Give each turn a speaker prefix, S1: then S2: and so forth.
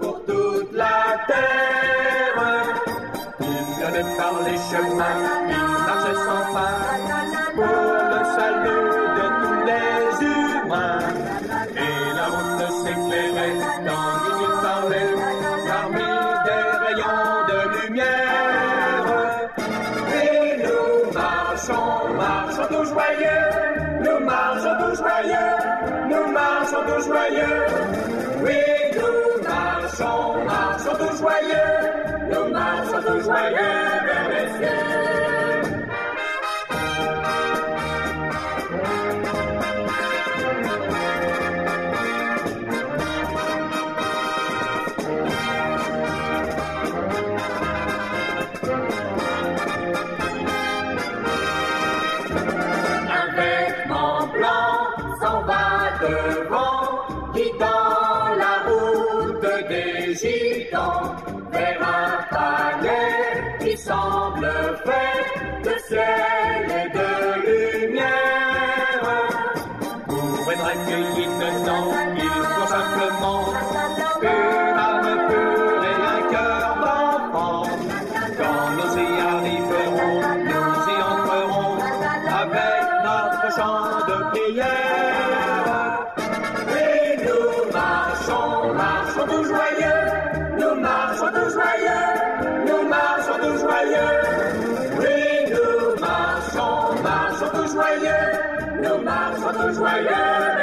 S1: pour toute la terre. Il allait par les chemins, il marchait sans fin pour le salut de tous les humains. Et la route s'éclairait, tandis qu'il parlait parmi des rayons de lumière. Et nous marchons, marchons tout joyeux, nous marchons tout joyeux, nous marchons tout joyeux. Oui. Un vêtement blanc s'en va devant, accueilli dedans, il faut simplement une âme pure et un cœur d'enfant. Quand nous y arriverons, nous y entrerons avec notre chant de prière. Et nous marchons, marchons tous joyeux, nous marchons tous joyeux, nous marchons tous joyeux. Oui, nous marchons, marchons tous joyeux, nous marchons tous joyeux